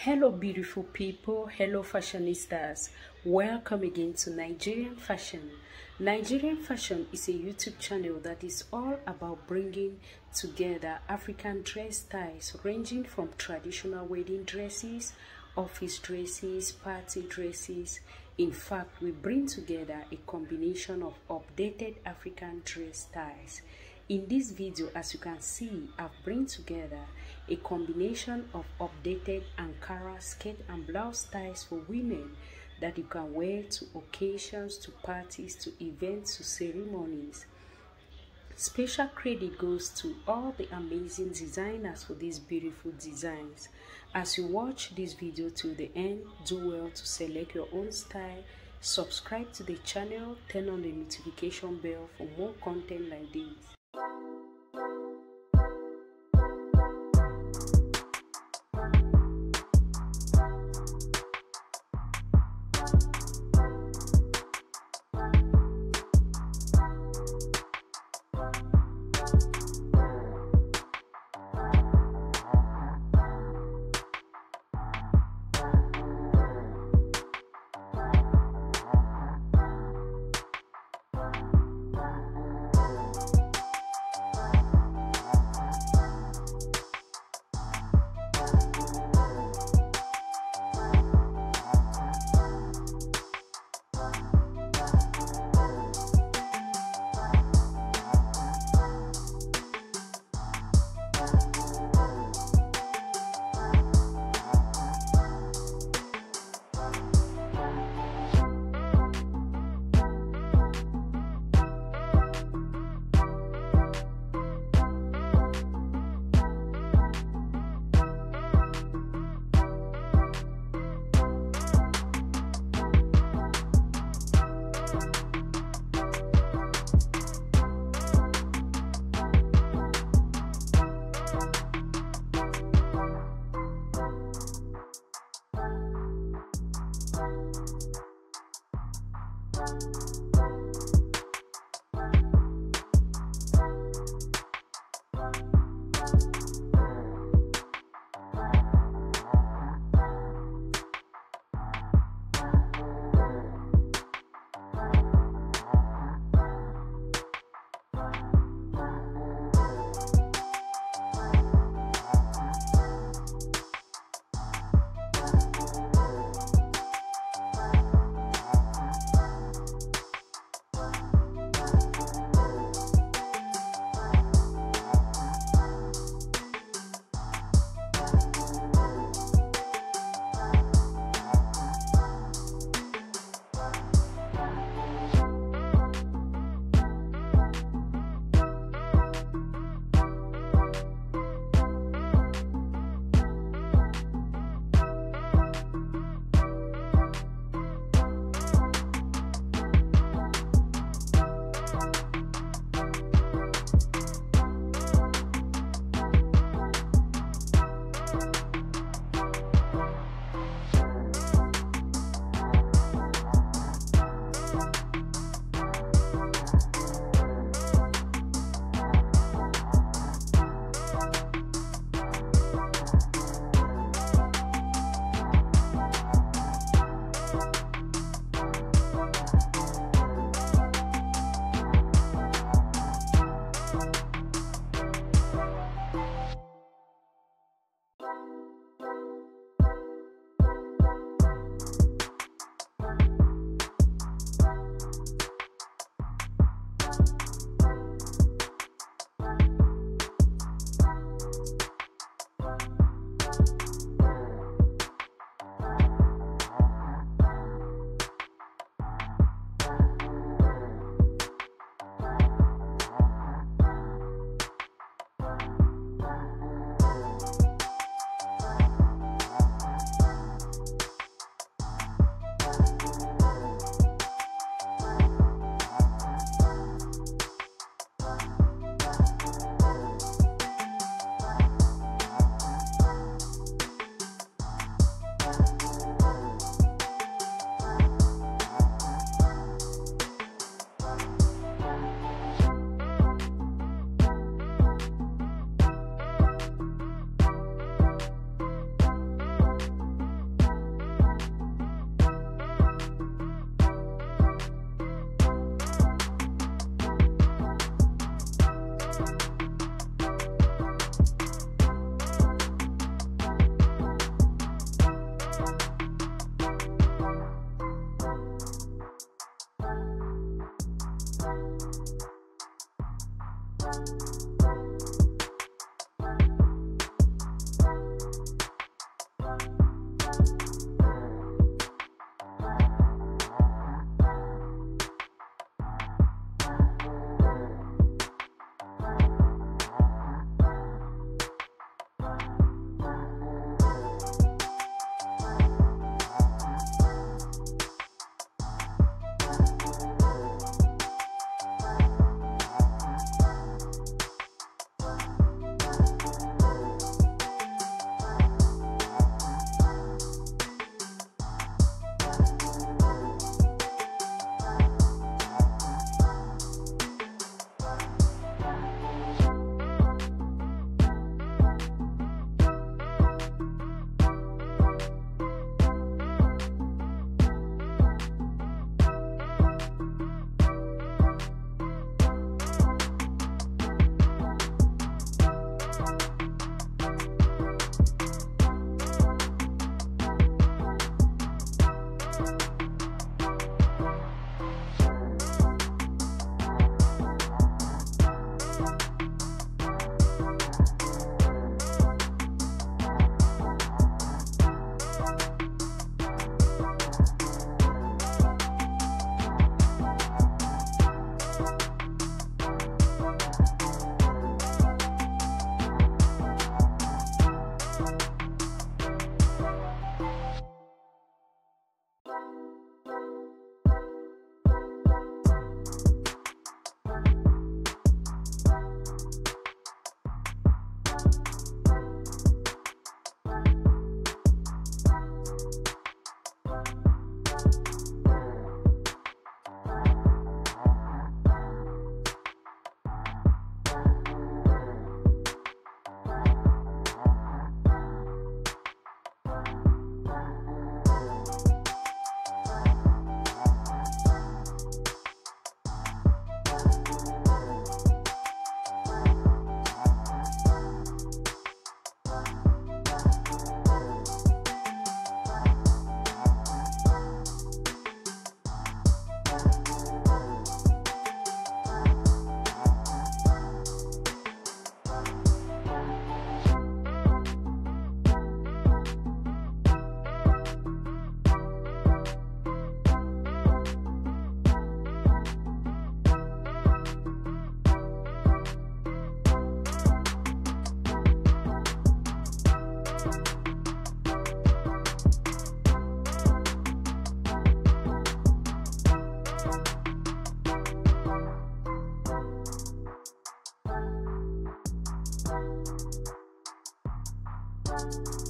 Hello, beautiful people. Hello, fashionistas. Welcome again to Nigerian Fashion. Nigerian Fashion is a YouTube channel that is all about bringing together African dress styles ranging from traditional wedding dresses, office dresses, party dresses. In fact, we bring together a combination of updated African dress styles. In this video, as you can see, I've bring together a combination of updated Ankara skirt and blouse styles for women that you can wear to occasions, to parties, to events, to ceremonies. Special credit goes to all the amazing designers for these beautiful designs. As you watch this video to the end, do well to select your own style, subscribe to the channel, turn on the notification bell for more content like this. You you